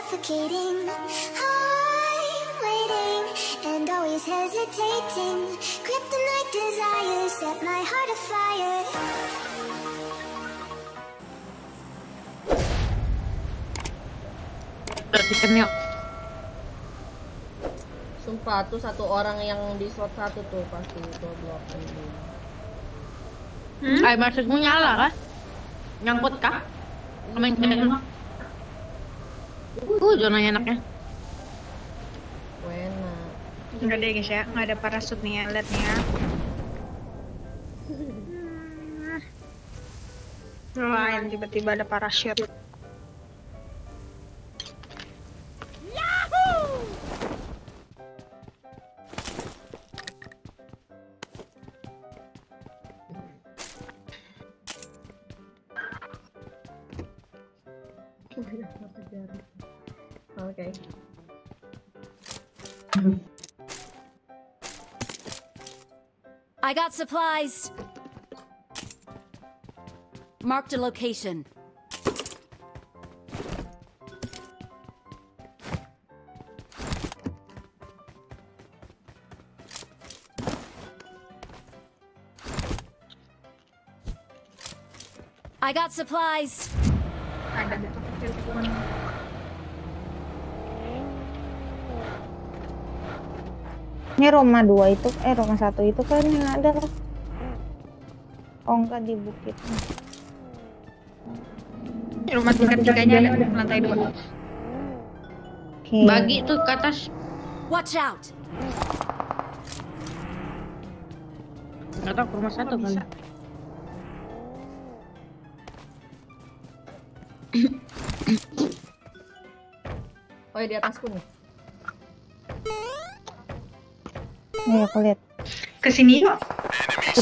suffocating. I'm waiting and always hesitating. Kryptonite desires set my heart afire. Kan yuk. Sumpah tuh satu orang yang di slot satu tuh pasti itu blok ini. Hmm? Ay, maksudmu nyala kah? Nyangkut kah? Sama yang kena. Uh, zonanya enaknya. Wena. Enggak deh guys ya, nggak ada parasut nih ya, lihat nih ya. Lain tiba-tiba ada parasut. I got supplies. Marked a location. I got supplies. Ini rumah dua itu, eh rumah satu itu kan yang ada lah. Oh enggak di bukit. Rumah tingkat tiganya ada lantai dua. Oke. Bagi tuh ke atas. Watch out. Nggak tahu ke rumah satu kali. Oh ya di atasku nih. Nih aku lihat. Ke sini yuk,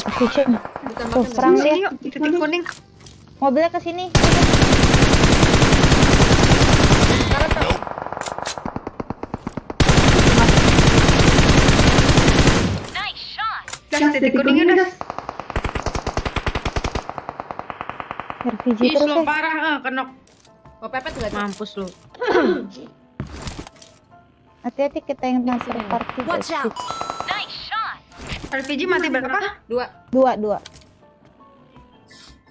position. Bukan Tuh perang dia. yuk, di titik kuning. Mobilnya ke sini. Dah, titik kuningnya udah. RPG Ih, terus lo ya. parah, ah, kenok. Oh pepet gak Cok? Mampus lu. Hati-hati kita yang masuk party. Watch out. RPG mati berapa? Dua. Dua, dua.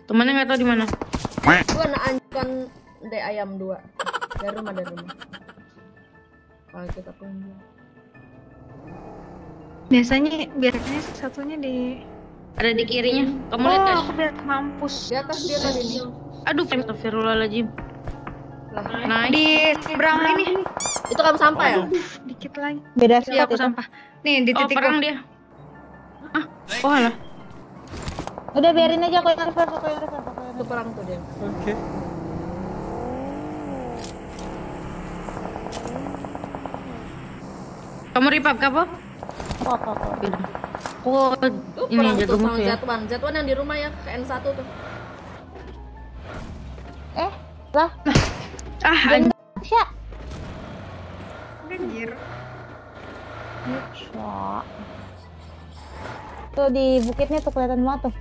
Temannya nggak tahu di mana. Dua nak anjkan de ayam dua. Dari rumah dari rumah. Kalau kita tunggu. Biasanya biasanya satunya di Ada di kirinya. Kamu lihat Oh, nggak? aku lihat mampus. Di atas dia tadi nih. Aduh, astagfirullahaladzim. Lah. Naik. Di seberang ini. Itu kamu sampah ya? Dikit lagi. Beda Iya, spot aku itu. sampah. Nih, di Oh, titik perang dia. Ah, oh alah. Udah biarin aja aku yang reverse, aku yang reverse, aku yang Itu perang tuh dia. Kamu ripap kamu? reverse. Apa, apa, apa. Beda. Oh, Tuh ini jatuh musuh ya. Zatuan. Zatuan yang di rumah ya ke N1 tuh. Eh, lah, Ah, anjir. Anjir. Sya. Tuh di bukitnya tuh kelihatan banget tuh.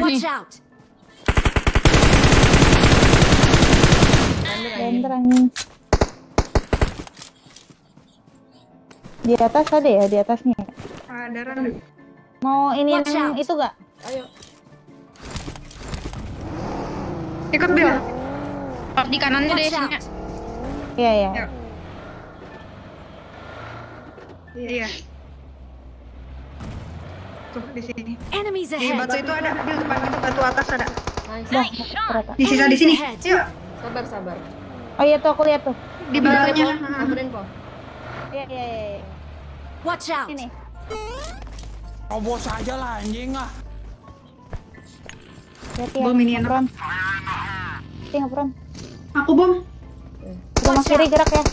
Watch out. Blender anjing. Di atas ada ya, di atasnya. Ada ran. Mau ini Watch yang out. itu gak? Ayo. Ikut Bill. Oh, di kanannya deh out. Iya, iya. Iya. Tuh di sini. Enemies Di batu ahead. itu ada Bill depan itu batu atas ada. Nice. Ternyata. Di sisa di sini. Yuk. Sabar sabar. Oh iya tuh aku lihat tuh. Di bawahnya. ambil info. Iya, iya, iya. iya. Watch out. Sini. Robos aja lah anjing ah. Bom ini enak. ngepron. Hati ngepron. Aku bom. Rumah kiri gerak ya.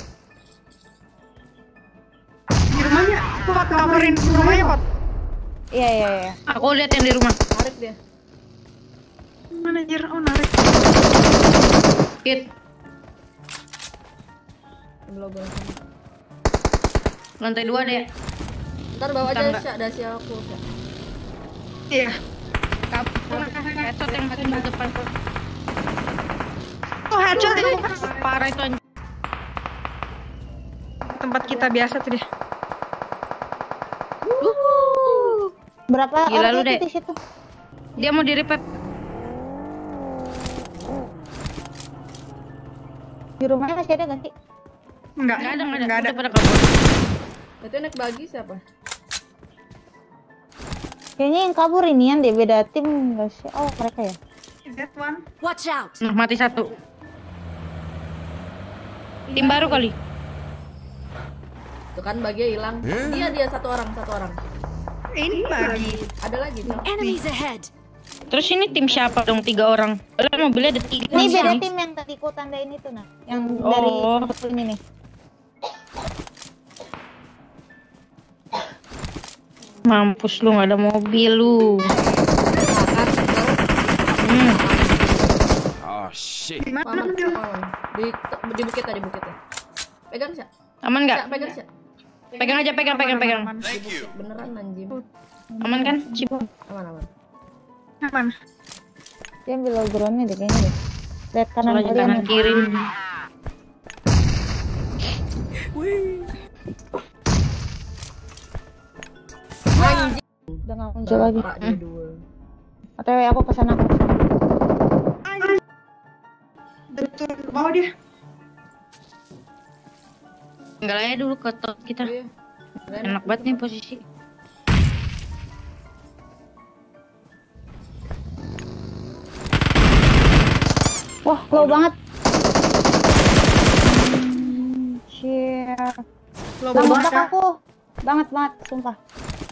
Pot coverin rumahnya pot. Iya, iya, iya. Aku lihat yang di rumah. Tarik dia. Mana anjir? Oh narik. Hit. Lantai dua deh. Ntar bawa aja. Syak, dasi aku. Syak. Iya. Headshot yang paling di depan. Oh headshot ini. Parah itu tempat kita biasa tuh dia. Berapa Gila orang lu, itu Dek. di situ? Dia mau di revive. Di rumahnya masih ada gak sih? Enggak. Enggak ada, enggak ada. Enggak ada. Pada kabur. Itu naik bagi siapa? Kayaknya yang kabur ini yang deh beda tim gak sih? Oh mereka ya? Z1. Watch out! Nah, mati satu. Tim baru kali. Tuh kan baginya hilang. Dia dia satu orang, satu orang. Ini bagi. Ada lagi tuh. Enemies ahead! Terus ini tim siapa dong tiga orang? Padahal mobilnya ada tiga. Ini beda tim yang tadi ku tandain itu nah, yang Oh. dari satu ini nih. Mampus lu nggak ada mobil lu. Hmm. Oh shit. Di mana. Di di bukit tadi bukitnya. Pegang sih. Aman nggak? Pegang sih. Pegang aja, pegang, pegang, pegang. Beneran anjing. Aman kan? Cip. Aman aman. Aman. Dia ambil low groundnya deh kayaknya deh. Lihat kanan kalian kanan kiri. Anjing. Udah gak muncul lagi. Pak dia dua. OTW aku ke sana aku ke sana. Betul. Ke bawah dia. Enggak lah ya dulu ke tot kita. Iya. Keren. Enak banget nih posisi. Wah, low banget. Anjir. Lo Lama bawa banget aku. Banget banget, sumpah.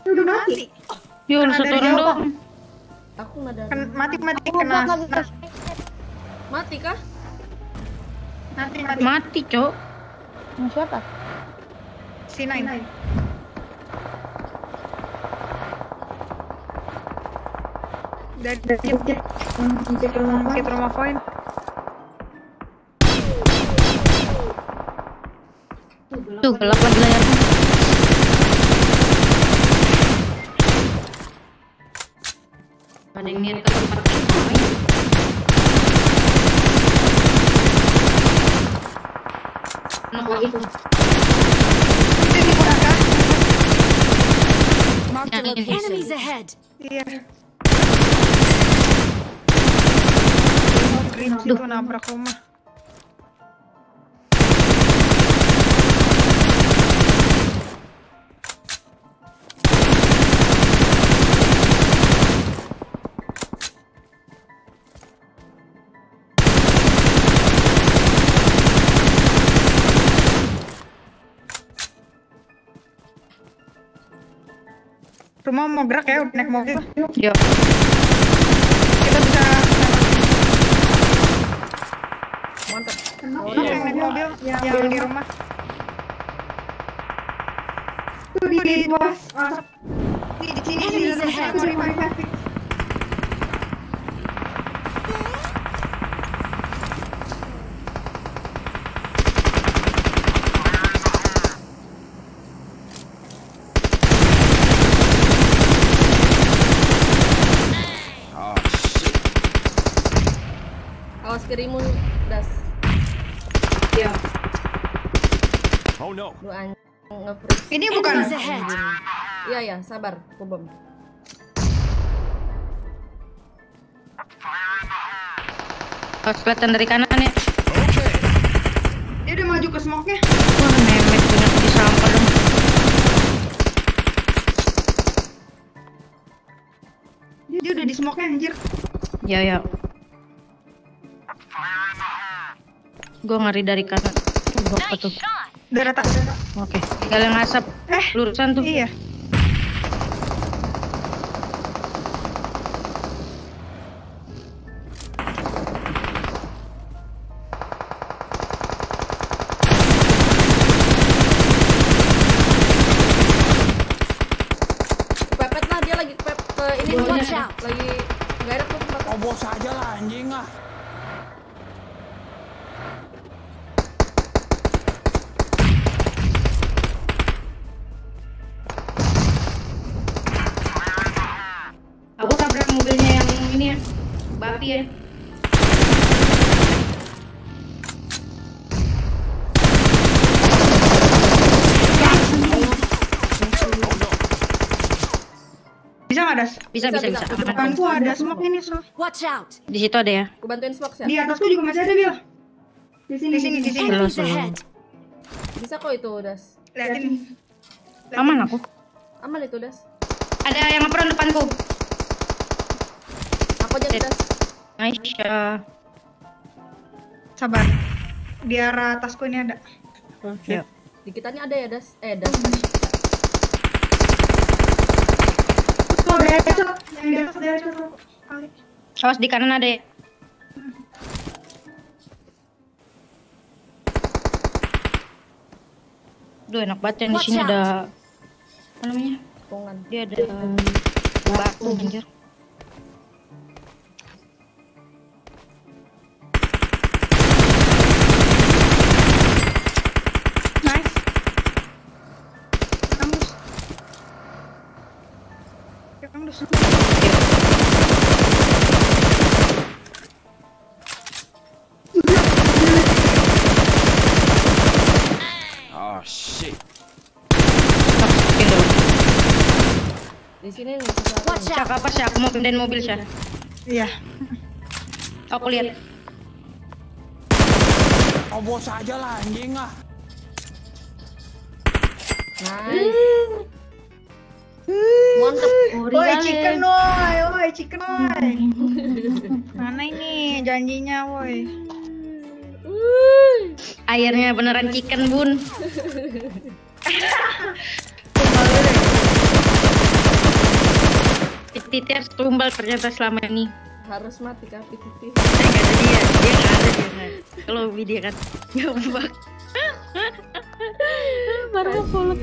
Udah mati. Yuk, satu dari orang dong. Aku nada. Ken mati mati Aku kena. Mati kah? mati mati. Mati, Cok. Sama siapa? Si Nine. Dari dari bukit. Bukit rumah bukit rumah poin. Tuh, gelap lagi layarnya. Ada yang niat ke tempat. Enak lagi tuh. Location. Enemies ahead! Iya. Green rumah. Rumah mau gerak ya, udah naik mobil. Yuk. Kita bisa Mantap. Oke, yang naik mobil yang di rumah. Tuh di di bawah. masuk. Di di sini di Enemies dalam ahead. satu lima lima. Oh shit. Awas kirimun das. Oh no. Lu anjing nge-freeze. Ini bukan! Iya ya, sabar. Aku bom. Harus kelihatan dari kanan ya. dia udah maju ke smoke-nya. Wah, memet punya di sampah dong. Dia, dia udah di smoke-nya anjir. Ya, ya. Gue ngeri dari kanan. Gua apa tuh? Udah rata. Oke, tinggal yang asap. Eh, Lurusan tuh. Iya. Kepepet lah dia lagi ke ini Watch dia. out. Lagi enggak ada tuh tempat. Kobos aja lah anjing ah. dia. Bisa nggak das? Bisa bisa bisa. Depanku ada smoke ini so Watch out. Di situ ada ya. Gua bantuin smoke sih. Di atasku juga masih ada bil. Di sini di sini di sini. Belum belum. Bisa kok itu das. Liatin. Aman aku. Aman itu das. Ada yang ngeperan depanku. Aku jadi das. Aisyah. Sabar. Di arah tasku ini ada. Yuk. Di kita nih ada ya, Das. Eh, Das. Oh, dari atas. Yang di atas, atas. Kali. Awas di kanan ada ya. Duh enak banget yang di sini ada apa namanya? Dia ada batu anjir. Ya, kampus. Oh shit. Di sini nih Cak apa sih? Aku mau pindahin mobil sih. Iya. Aku lihat. Robos aja lah anjing ah. Nice. Mantep. Woi, chicken woi, woi, chicken woi. Mana ini janjinya woi? Airnya beneran chicken bun. Titi harus tumbal ternyata selama ini. Harus mati titik. Saya nggak ada dia, dia nggak ada dia. Kalau dia kan nggak Baru mau follow